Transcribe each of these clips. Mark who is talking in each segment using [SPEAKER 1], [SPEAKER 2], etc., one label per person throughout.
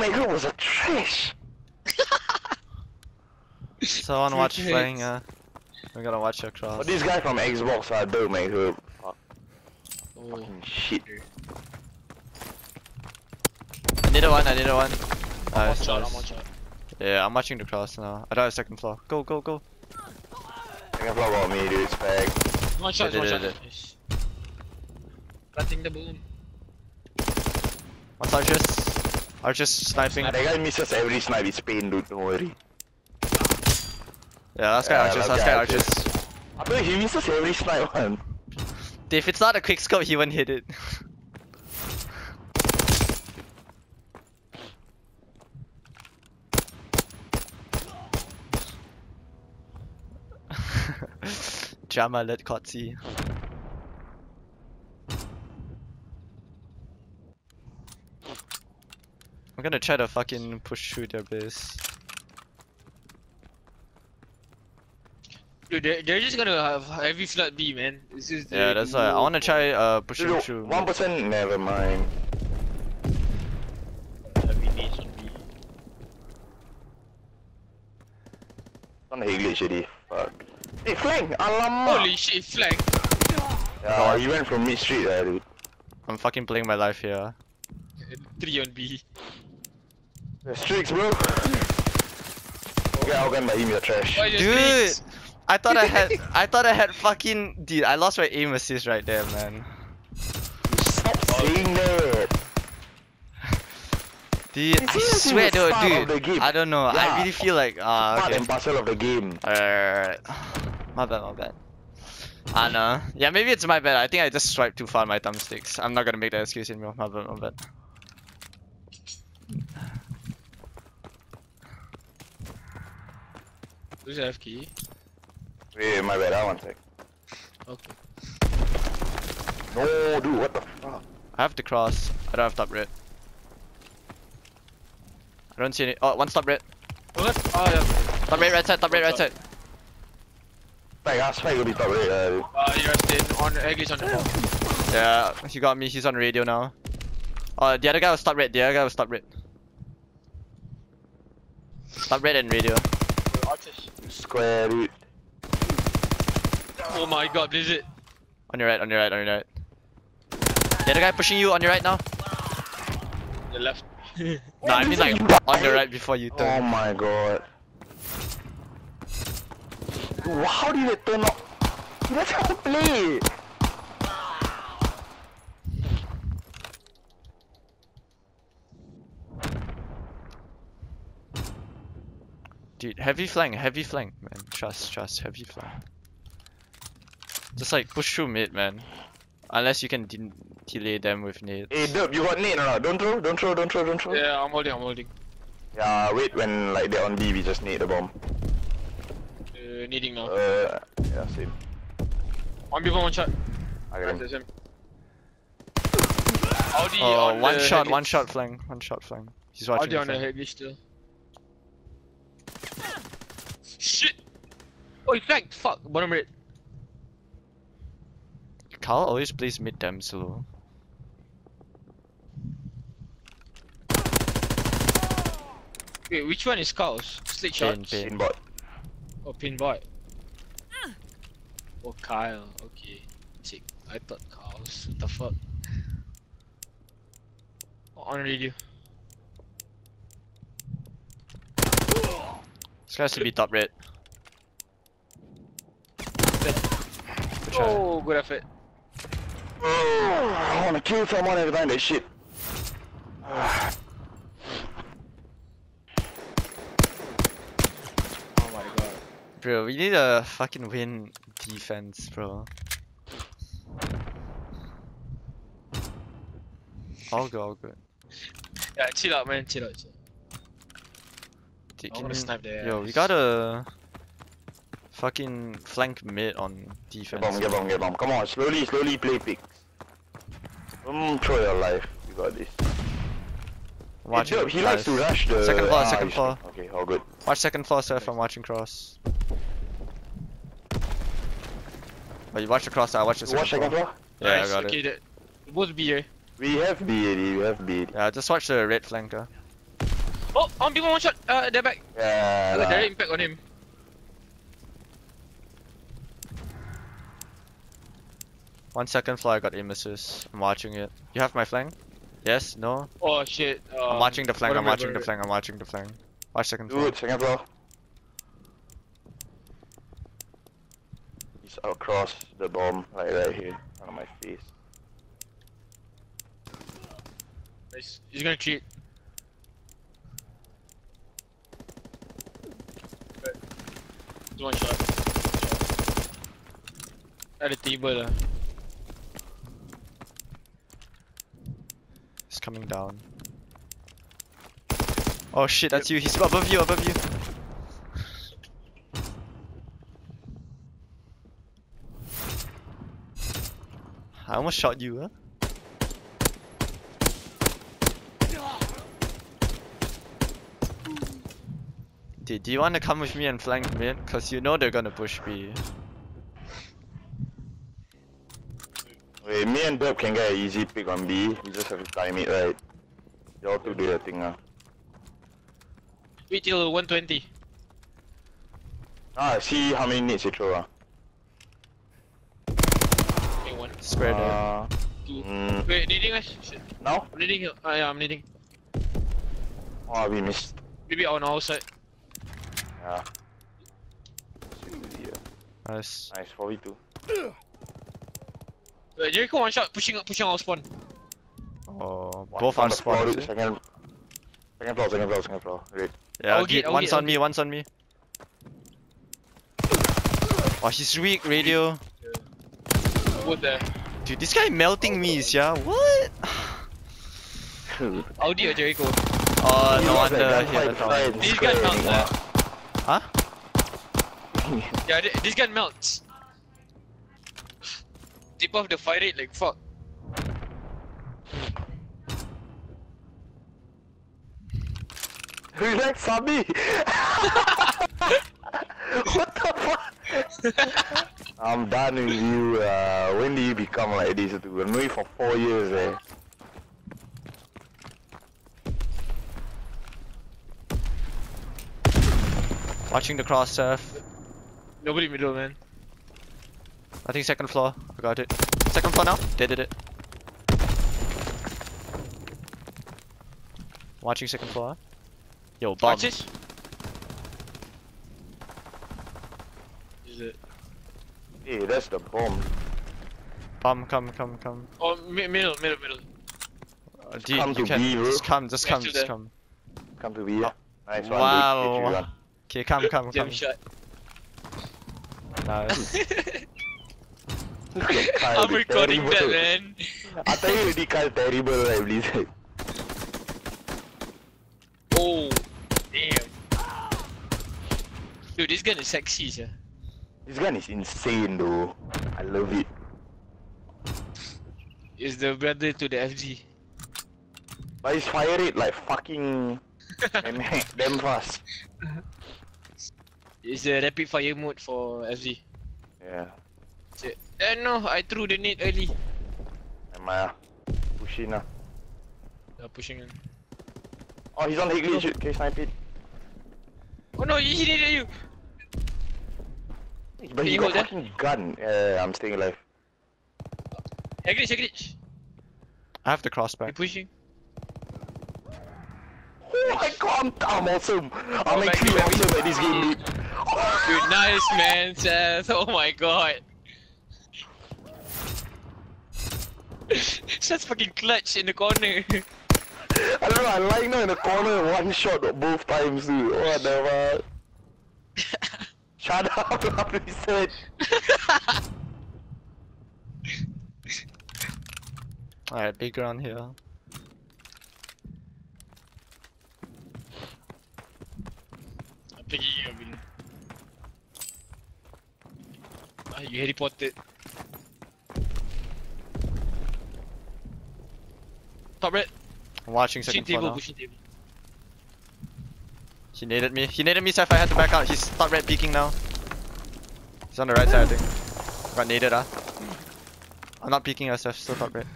[SPEAKER 1] my god, was a trash.
[SPEAKER 2] Someone watch
[SPEAKER 3] Cricket.
[SPEAKER 2] flying, uh. We gotta watch your cross.
[SPEAKER 1] But this guy from Xbox, I do make her
[SPEAKER 3] Oh.
[SPEAKER 1] fucking shit.
[SPEAKER 2] I need a one, I need a one.
[SPEAKER 3] I'm
[SPEAKER 2] Nice,
[SPEAKER 3] on shot, I'm
[SPEAKER 2] nice.
[SPEAKER 3] on shot.
[SPEAKER 2] Yeah, I'm watching the cross now. I don't have second floor. Go, go, go.
[SPEAKER 1] Second floor got me, dude, spag.
[SPEAKER 3] One shot,
[SPEAKER 2] I
[SPEAKER 3] one
[SPEAKER 2] did, I
[SPEAKER 3] shot.
[SPEAKER 2] did.
[SPEAKER 3] Nice. Planting the boom.
[SPEAKER 2] What's Archers? just sniping.
[SPEAKER 1] That guy misses every snipe, it's pain, dude, don't worry.
[SPEAKER 2] Yeah, last guy
[SPEAKER 1] Yeah,
[SPEAKER 2] Archers,
[SPEAKER 1] last guy Archers. I thought he misses every snipe, man.
[SPEAKER 2] If it's not a quick scope, he won't hit it. Jama let Kotzi. I'm gonna try to fucking push through their base.
[SPEAKER 3] Dude, they're, they're just gonna have heavy flood B, man. This is
[SPEAKER 2] Yeah, that's why I wanna try uh pushing
[SPEAKER 1] Dude,
[SPEAKER 2] through.
[SPEAKER 1] one percent, never mind.
[SPEAKER 3] Heavy nades on B.
[SPEAKER 1] On the glitch already. Fuck. Hey, flank! Alamak!
[SPEAKER 3] Holy shit, flank.
[SPEAKER 1] Yeah, he went from mid street, uh, dude.
[SPEAKER 2] I'm fucking playing my life here.
[SPEAKER 3] Three on B.
[SPEAKER 1] The streaks, bro. Get outgunned by him, you're trash.
[SPEAKER 3] Why the
[SPEAKER 2] Dude,
[SPEAKER 3] streaks?
[SPEAKER 2] I thought I had, I thought I had fucking, dude, I lost my aim assist right there, man.
[SPEAKER 1] Stop saying that!
[SPEAKER 2] Dude, I swear
[SPEAKER 1] the
[SPEAKER 2] though, dude. I don't know, I really feel like, ah,
[SPEAKER 1] Part
[SPEAKER 2] okay.
[SPEAKER 1] and parcel of the game.
[SPEAKER 2] Alright, my bad, my bad. I know. Yeah, maybe it's my bad. I think I just swiped too far on my thumbsticks. I'm not gonna make that excuse anymore. My bad, my bad.
[SPEAKER 3] Who's the F key?
[SPEAKER 1] Wait, my bad, I one sec.
[SPEAKER 3] Okay.
[SPEAKER 1] No, dude, what the fuck?
[SPEAKER 2] I have to cross. I don't have top red. I don't see any. Oh, one stop red.
[SPEAKER 3] What? Oh, yeah.
[SPEAKER 2] Top red, right side. Top red, right side.
[SPEAKER 1] Like, I spike will be top right, uh.
[SPEAKER 3] Uh, you're staying on Eggly's on the phone.
[SPEAKER 2] Yeah, he got me. He's on radio now. Oh, the other guy was top red. The other guy was top red. Top red and radio.
[SPEAKER 3] Archers.
[SPEAKER 1] Square, root.
[SPEAKER 3] Oh my god, Blizzard.
[SPEAKER 2] On your right, on your right, on your right. The other guy pushing you on your right now.
[SPEAKER 3] The left.
[SPEAKER 2] No, I mean like on your right before you turn.
[SPEAKER 1] Oh my god. How did it turn out? Dude, That's how to play!
[SPEAKER 2] Dude, heavy flank, heavy flank, man. Trust, trust, heavy flank. Just like push through mid, man. Unless you can de delay them with nades.
[SPEAKER 1] Hey, Derp, you got nade or not? Don't throw, don't throw, don't throw, don't throw.
[SPEAKER 3] Yeah, I'm holding, I'm holding.
[SPEAKER 1] Yeah, wait when like they're on B, we just need the bomb.
[SPEAKER 3] Uh, needing now.
[SPEAKER 1] Uh, yeah, same.
[SPEAKER 3] One before one shot.
[SPEAKER 1] I
[SPEAKER 3] Right,
[SPEAKER 1] got him.
[SPEAKER 3] him. Audi
[SPEAKER 2] Oh,
[SPEAKER 3] on
[SPEAKER 2] one
[SPEAKER 3] the
[SPEAKER 2] shot, one shot flank, one shot flank. He's watching.
[SPEAKER 3] Audi
[SPEAKER 2] the
[SPEAKER 3] on the
[SPEAKER 2] flank.
[SPEAKER 3] head glitch still. Shit! Oh, he flanked! Fuck! Bottom red.
[SPEAKER 2] Carl always plays mid damn slow.
[SPEAKER 3] Wait, which one is Carl's? Slick shot?
[SPEAKER 2] Pain, pain.
[SPEAKER 1] Pin bot.
[SPEAKER 3] Oh, pinbot. Oh, Kyle. Okay. Sick. I thought Carl's. What the fuck? Oh, on radio.
[SPEAKER 2] This guy has to be top red. Good try.
[SPEAKER 3] Oh, good effort.
[SPEAKER 1] I wanna kill someone every time that shit.
[SPEAKER 3] Oh my god.
[SPEAKER 2] Bro, we need a fucking win defense, bro. All good, all good.
[SPEAKER 3] Yeah, chill out, man. Chill out. Chill.
[SPEAKER 2] Dude,
[SPEAKER 3] I wanna
[SPEAKER 2] can-
[SPEAKER 3] snipe their
[SPEAKER 2] Yo, we gotta fucking flank mid on
[SPEAKER 1] Get
[SPEAKER 2] defense.
[SPEAKER 1] bomb, get bomb, get bomb. Come on, slowly, slowly play picks. Don't throw your life. You got this. Hey,
[SPEAKER 2] Watching
[SPEAKER 1] he likes to rush the...
[SPEAKER 2] Second floor,
[SPEAKER 1] ah,
[SPEAKER 2] second floor.
[SPEAKER 1] Okay, all good.
[SPEAKER 2] Watch second floor, sir, from watching cross. But you watch the cross, I watch the second
[SPEAKER 1] Watch second
[SPEAKER 2] floor.
[SPEAKER 1] floor.
[SPEAKER 2] Yeah,
[SPEAKER 3] nice.
[SPEAKER 2] I got
[SPEAKER 3] okay,
[SPEAKER 2] it.
[SPEAKER 3] that- Both B, eh?
[SPEAKER 1] We have B already, we have B.
[SPEAKER 2] Yeah, just watch the red flanker.
[SPEAKER 3] Oh, on people one shot. Uh, they're back.
[SPEAKER 1] Yeah.
[SPEAKER 3] I got
[SPEAKER 1] lah.
[SPEAKER 3] direct impact on him.
[SPEAKER 2] One second floor, I got aim assist. I'm watching it. You have my flank? Yes? No?
[SPEAKER 3] Oh shit. Uh,
[SPEAKER 2] I'm watching the flank, I'm watching the
[SPEAKER 3] whatever.
[SPEAKER 2] flank, I'm watching the flank. Watch second floor.
[SPEAKER 1] Dude, second floor. He's across the bomb, like right here, on my face.
[SPEAKER 3] Nice. He's gonna cheat. Right. One shot. At the table lah.
[SPEAKER 2] He's coming down. Oh shit, that's you. He's above you, above you. I almost shot you, huh? Dude, do you want to come with me and flank mid? Cause you know they're gonna push B.
[SPEAKER 1] Wait, me and Deb can get an easy pick on B. We just have to time it right. Y'all two do your thing ah.
[SPEAKER 3] Wait till 120.
[SPEAKER 1] Ah, see how many nades you throw ah.
[SPEAKER 3] Okay, one.
[SPEAKER 2] Square there.
[SPEAKER 1] Uh,
[SPEAKER 3] Two.
[SPEAKER 1] mm,
[SPEAKER 3] Wait, needing guys? Shit.
[SPEAKER 1] now?
[SPEAKER 3] I'm needing here. Ah, yeah, I'm needing.
[SPEAKER 1] Oh, we missed.
[SPEAKER 3] Maybe on our side.
[SPEAKER 1] Yeah.
[SPEAKER 2] Nice.
[SPEAKER 1] Nice, 4v2.
[SPEAKER 3] Wait, Jericho one shot pushing pushing our spawn.
[SPEAKER 2] Oh, both
[SPEAKER 1] on
[SPEAKER 2] are
[SPEAKER 1] the floor,
[SPEAKER 2] spawned.
[SPEAKER 1] dude, Second, second floor, second floor, second floor. Great.
[SPEAKER 2] Yeah,
[SPEAKER 3] I'll get- I'll
[SPEAKER 2] one's
[SPEAKER 3] get-
[SPEAKER 2] on
[SPEAKER 3] I'll
[SPEAKER 2] me,
[SPEAKER 3] get.
[SPEAKER 2] one's on me. Oh, he's weak, radio.
[SPEAKER 3] Both there.
[SPEAKER 2] Dude, this guy melting me, yeah. What?
[SPEAKER 3] Audi or Jericho?
[SPEAKER 2] Oh,
[SPEAKER 1] He
[SPEAKER 2] no
[SPEAKER 1] lost
[SPEAKER 2] wonder
[SPEAKER 1] that
[SPEAKER 2] he had a
[SPEAKER 1] gunfight
[SPEAKER 2] top.
[SPEAKER 1] right in
[SPEAKER 3] This
[SPEAKER 1] square
[SPEAKER 3] gun melts. Uh,
[SPEAKER 2] Huh?
[SPEAKER 3] yeah, thi- this gun melts. Tip off the fire rate like fuck.
[SPEAKER 1] Relax, Sabi! what the fuck? I'm done with you. Uh, when do you become like this? Dude? I know you for four years. Eh?
[SPEAKER 2] Watching the cross, Seth.
[SPEAKER 3] Nobody middle man.
[SPEAKER 2] I think second floor. I got it. Second floor now. They did it. Watching second floor. Yo, bomb.
[SPEAKER 3] Watch this. Is it?
[SPEAKER 1] Hey, that's the bomb.
[SPEAKER 2] Bomb, come, come, come.
[SPEAKER 3] Oh, mi- middle, middle, middle.
[SPEAKER 2] Uh, dude,
[SPEAKER 1] come
[SPEAKER 2] you
[SPEAKER 1] to
[SPEAKER 2] can
[SPEAKER 1] B, bro.
[SPEAKER 2] just come, just
[SPEAKER 3] Yeah,
[SPEAKER 2] come, just
[SPEAKER 3] there.
[SPEAKER 2] come.
[SPEAKER 1] Come to be. Yeah. Nice one.
[SPEAKER 2] Wow.
[SPEAKER 1] Dude. Get you one.
[SPEAKER 2] Okay, come, come,
[SPEAKER 3] Jam
[SPEAKER 2] come.
[SPEAKER 3] shot.
[SPEAKER 2] Nice.
[SPEAKER 1] Look at Kyle,
[SPEAKER 3] I'm recording that, man.
[SPEAKER 1] I tell you already, Kyle terrible, right, Blizzard?
[SPEAKER 3] Oh, damn. Dude, this gun is sexy, sir.
[SPEAKER 1] This gun is insane, though. I love it. it.
[SPEAKER 3] Is the brother to the FG.
[SPEAKER 1] But his fire rate like fucking damn fast.
[SPEAKER 3] It's the rapid fire mode for FG.
[SPEAKER 1] Yeah.
[SPEAKER 3] Shit. Eh no, I threw the nade early.
[SPEAKER 1] Am I uh, pushing now?
[SPEAKER 3] Uh, pushing in.
[SPEAKER 1] Oh, he's on the glitch. Shoot. Can you snipe it?
[SPEAKER 3] Oh no, he hit at you.
[SPEAKER 1] But he
[SPEAKER 3] you
[SPEAKER 1] got
[SPEAKER 3] hold that?
[SPEAKER 1] fucking gun. Yeah, yeah, I'm staying alive.
[SPEAKER 3] I glitch, I glitch.
[SPEAKER 2] I have the
[SPEAKER 3] You
[SPEAKER 2] crossback.
[SPEAKER 3] pushing?
[SPEAKER 1] Oh my god, I'm, I'm awesome. I'm
[SPEAKER 3] Oh,
[SPEAKER 1] actually
[SPEAKER 3] thank you,
[SPEAKER 1] awesome at this game, dude.
[SPEAKER 3] Dude, nice man, Seth. Oh my god. Seth's fucking clutch in the corner.
[SPEAKER 1] I don't know, I lying now in the corner, one shot both times, dude. What the fuck? Shut up, I'm research.
[SPEAKER 2] Alright, big ground here.
[SPEAKER 3] I'm taking you, Bin. Ah, you Harry Potter. Top red.
[SPEAKER 2] I'm watching second floor
[SPEAKER 3] table,
[SPEAKER 2] now.
[SPEAKER 3] pushing table.
[SPEAKER 2] He naded me. He naded me, Seth. I had to back out. He's top red peeking now. He's on the right side, I think. Got naded, ah. I'm not peeking, uh, Seth. Still top red.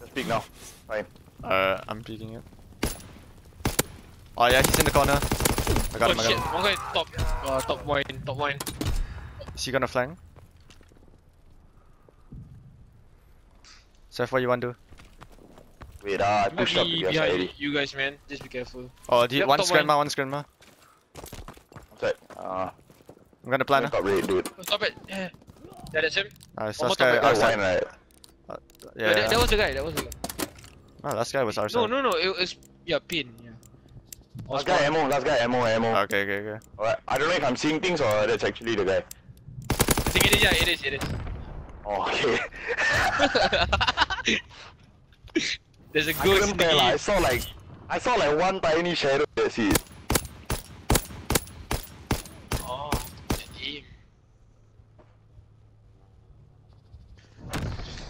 [SPEAKER 1] Just speak now. Fine.
[SPEAKER 2] Uh, I'm peeking it. Oh yeah, he's in the corner. I got
[SPEAKER 3] oh
[SPEAKER 2] him, I
[SPEAKER 3] shit,
[SPEAKER 2] got him.
[SPEAKER 3] one guy top, uh, top wine, top wine.
[SPEAKER 2] Is he gonna flank? Seth, what you want to do?
[SPEAKER 1] Wait, ah, I pushed up to
[SPEAKER 3] be
[SPEAKER 1] the
[SPEAKER 3] behind
[SPEAKER 1] already.
[SPEAKER 3] you guys, man. Just be careful.
[SPEAKER 2] Oh, do you,
[SPEAKER 3] Yep,
[SPEAKER 2] one's
[SPEAKER 3] top one.
[SPEAKER 2] grandma, one's grandma.
[SPEAKER 1] Outside. Ah,
[SPEAKER 2] I'm gonna plan.
[SPEAKER 1] top red, dude.
[SPEAKER 3] Oh, stop it. Yeah, yeah that's him.
[SPEAKER 2] Nice,
[SPEAKER 3] One
[SPEAKER 2] last
[SPEAKER 3] more
[SPEAKER 2] guy
[SPEAKER 3] top
[SPEAKER 1] That
[SPEAKER 2] outside.
[SPEAKER 1] wine, right?
[SPEAKER 2] Yeah,
[SPEAKER 3] Wait,
[SPEAKER 2] yeah.
[SPEAKER 3] that, that was the guy. That was the guy.
[SPEAKER 2] Oh, last guy was our
[SPEAKER 3] No,
[SPEAKER 2] side.
[SPEAKER 3] no, no. It was yeah, pin. Yeah. Or
[SPEAKER 1] Last guy ammo, last guy ammo, ammo.
[SPEAKER 2] Okay, okay, okay.
[SPEAKER 1] Alright, I don't know if I'm seeing things or that's actually the guy.
[SPEAKER 3] I think it is. Yeah, it is. It is.
[SPEAKER 1] Oh, okay.
[SPEAKER 3] There's a
[SPEAKER 1] I
[SPEAKER 3] ghost
[SPEAKER 1] couldn't
[SPEAKER 3] in the.
[SPEAKER 1] I saw like, I saw like one tiny shadow. That's it.
[SPEAKER 3] Oh.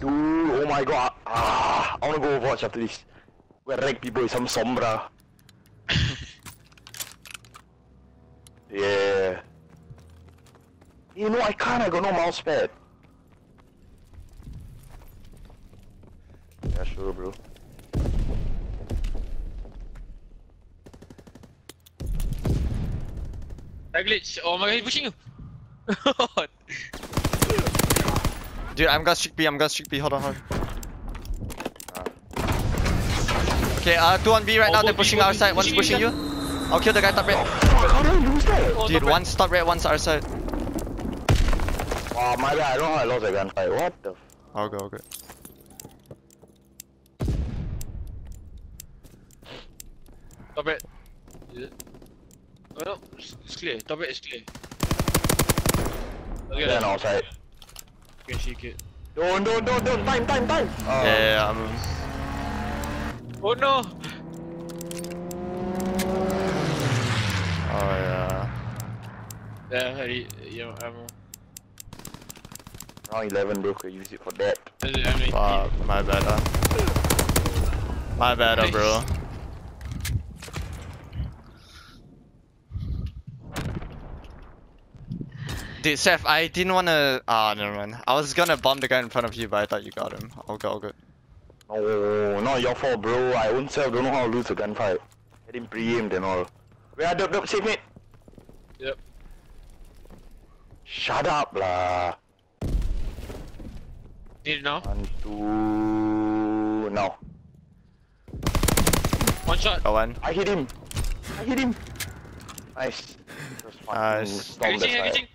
[SPEAKER 1] Dude, oh my god. Ah, I wanna go watch after this. We're wreck people with some sombra. yeah. You know, I can't. I got no mouse pad. Yeah, sure, bro.
[SPEAKER 3] That glitch. Oh my god, he's pushing you.
[SPEAKER 2] Dude, I'm gonna streak B, I'm gonna streak B, hold on, hold on. Okay, uh, two on B right
[SPEAKER 3] Oh,
[SPEAKER 2] now, they're pushing
[SPEAKER 3] go
[SPEAKER 2] our side, one's
[SPEAKER 3] pushing
[SPEAKER 2] pushing
[SPEAKER 3] you,
[SPEAKER 2] you. I'll kill the guy top red.
[SPEAKER 1] Fuck, how did I lose that?
[SPEAKER 3] Oh,
[SPEAKER 2] Dude,
[SPEAKER 3] top
[SPEAKER 2] one's top red, one's our side.
[SPEAKER 1] Wow, my bad. I don't know how I lost that gunfight. What the? F-
[SPEAKER 2] I'll go, okay.
[SPEAKER 3] Top red. Is? Oh no, it's, it's clear. Top red is clear. Okay,
[SPEAKER 1] then
[SPEAKER 3] then
[SPEAKER 1] outside.
[SPEAKER 3] Okay, shake it.
[SPEAKER 1] Don't, don't, don't, don't. Time, time, time. Uh,
[SPEAKER 2] Yeah, yeah, yeah, I'm...
[SPEAKER 3] Oh no!
[SPEAKER 2] Oh yeah.
[SPEAKER 3] Yeah, Harry, yeah, ammo.
[SPEAKER 1] Round 11, bro. Could use it for that.
[SPEAKER 3] That's.
[SPEAKER 2] Fuck, my bad, uh. My bad, uh, bro. Dude, Seth, I didn't wanna. Ah, never mind. I was gonna bomb the guy in front of you, but I thought you got him. All good, all good.
[SPEAKER 1] No, not your fault, bro. I own self don't know how to lose a gunfight. I didn't pre-aimed and all. Wait, I dub, dub, save mate.
[SPEAKER 3] Yep.
[SPEAKER 1] Shut up, lah.
[SPEAKER 3] Need it now?
[SPEAKER 1] One, two, now.
[SPEAKER 3] One shot.
[SPEAKER 2] Got one.
[SPEAKER 1] I hit him. I hit him. Nice. Just fucking
[SPEAKER 2] Nice.
[SPEAKER 1] storm the
[SPEAKER 3] Engaging,
[SPEAKER 1] side.
[SPEAKER 3] engaging.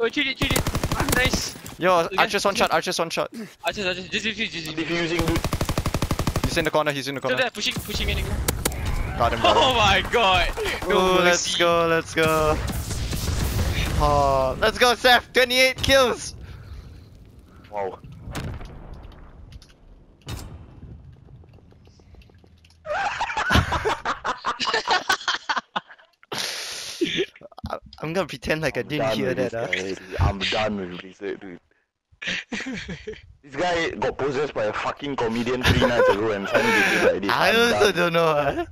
[SPEAKER 3] Oh, cheat it, cheat it. Nice.
[SPEAKER 2] Yo,
[SPEAKER 3] Again,
[SPEAKER 2] Archer's one shot, Archer's one shot.
[SPEAKER 3] I just, I just, just defuse.
[SPEAKER 1] Defusing, dude.
[SPEAKER 2] He's in the corner, he's in the
[SPEAKER 3] So
[SPEAKER 2] corner.
[SPEAKER 3] there, pushing, pushing in.
[SPEAKER 2] Got him, bro.
[SPEAKER 3] Oh my god.
[SPEAKER 2] Ooh, let's go, let's go. Oh, let's go, Seth. 28 kills.
[SPEAKER 1] Wow.
[SPEAKER 2] I- I'm gonna pretend like I
[SPEAKER 1] I'm
[SPEAKER 2] didn't hear that. Uh.
[SPEAKER 1] I'm done with this, dude. This guy got possessed by a fucking comedian three nights ago and like this.
[SPEAKER 2] I
[SPEAKER 1] I'm
[SPEAKER 2] also
[SPEAKER 1] done.
[SPEAKER 2] don't know. Uh.